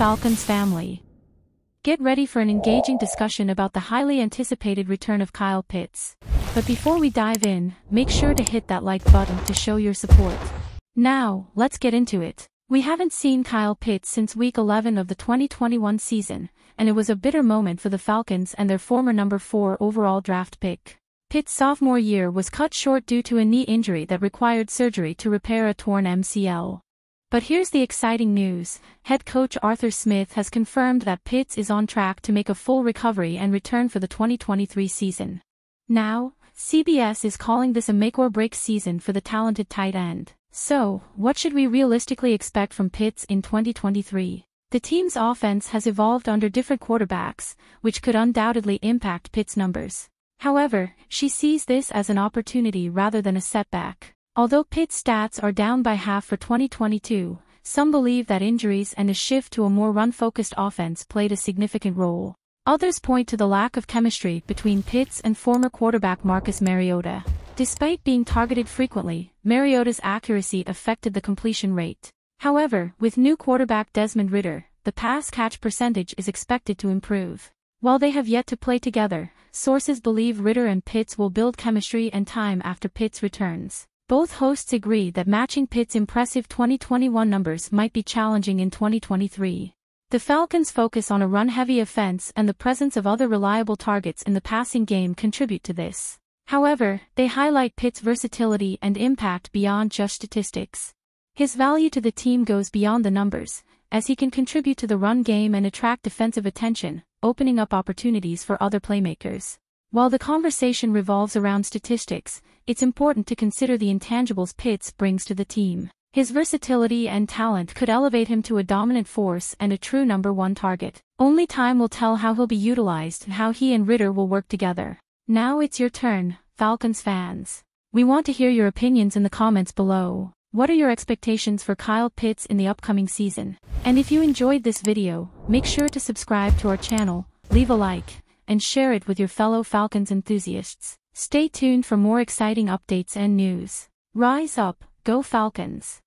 Falcons family. Get ready for an engaging discussion about the highly anticipated return of Kyle Pitts. But before we dive in, make sure to hit that like button to show your support. Now, let's get into it. We haven't seen Kyle Pitts since week 11 of the 2021 season, and it was a bitter moment for the Falcons and their former number 4 overall draft pick. Pitt's sophomore year was cut short due to a knee injury that required surgery to repair a torn MCL. But here's the exciting news. Head coach Arthur Smith has confirmed that Pitts is on track to make a full recovery and return for the 2023 season. Now, CBS is calling this a make or break season for the talented tight end. So, what should we realistically expect from Pitts in 2023? The team's offense has evolved under different quarterbacks, which could undoubtedly impact Pitts' numbers. However, she sees this as an opportunity rather than a setback. Although Pitt's stats are down by half for 2022, some believe that injuries and a shift to a more run-focused offense played a significant role. Others point to the lack of chemistry between Pitts and former quarterback Marcus Mariota. Despite being targeted frequently, Mariota's accuracy affected the completion rate. However, with new quarterback Desmond Ridder, the pass-catch percentage is expected to improve. While they have yet to play together, sources believe Ridder and Pitts will build chemistry and time after Pitts returns. Both hosts agree that matching Pitts' impressive 2021 numbers might be challenging in 2023. The Falcons' focus on a run-heavy offense and the presence of other reliable targets in the passing game contribute to this. However, they highlight Pitts' versatility and impact beyond just statistics. His value to the team goes beyond the numbers, as he can contribute to the run game and attract defensive attention, opening up opportunities for other playmakers. While the conversation revolves around statistics, it's important to consider the intangibles Pitts brings to the team. His versatility and talent could elevate him to a dominant force and a true number one target. Only time will tell how he'll be utilized and how he and Ridder will work together. Now it's your turn, Falcons fans. We want to hear your opinions in the comments below. What are your expectations for Kyle Pitts in the upcoming season? And if you enjoyed this video, make sure to subscribe to our channel, leave a like, and share it with your fellow Falcons enthusiasts. Stay tuned for more exciting updates and news. Rise up, go Falcons!